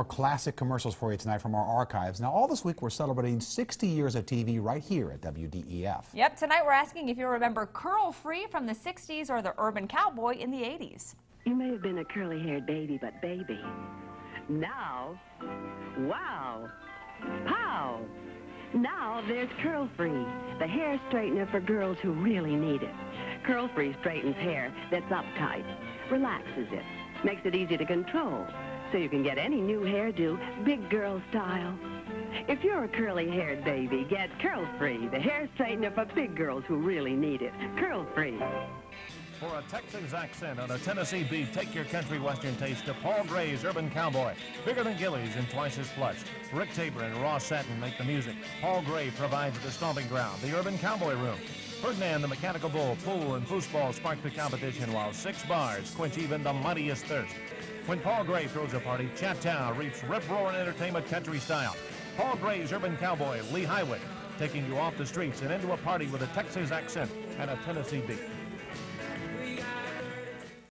More classic commercials for you tonight from our archives. Now, all this week we're celebrating 60 years of TV right here at WDEF. Yep, tonight we're asking if you remember Curl Free from the 60s or the Urban Cowboy in the 80s. You may have been a curly haired baby, but baby. Now, wow, pow! Now there's Curl Free, the hair straightener for girls who really need it. Curl Free straightens hair that's uptight, relaxes it, makes it easy to control so you can get any new hairdo big girl style. If you're a curly-haired baby, get Curl Free, the hair straightener for big girls who really need it. Curl Free. For a Texas accent on a Tennessee beat, take your country western taste to Paul Gray's Urban Cowboy. Bigger than Gilley's and twice as plush. Rick Tabor and Ross Satin make the music. Paul Gray provides the stomping ground, the Urban Cowboy Room. Ferdinand the Mechanical Bull, pool and foosball spark the competition while six bars quench even the mightiest thirst. When Paul Gray throws a party, Chattowne reaps rip-roaring entertainment country style. Paul Gray's Urban Cowboy, Lee Highway, taking you off the streets and into a party with a Texas accent and a Tennessee beat.